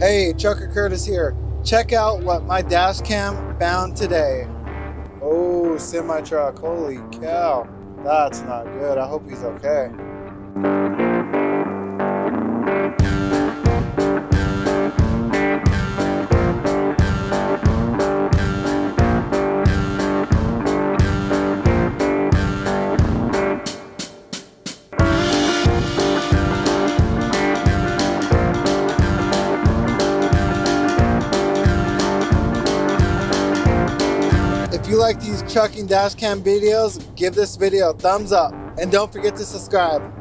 Hey, Trucker Curtis here. Check out what my dash cam found today. Oh, semi truck. Holy cow. That's not good. I hope he's okay. You like these trucking dash cam videos, give this video a thumbs up and don't forget to subscribe.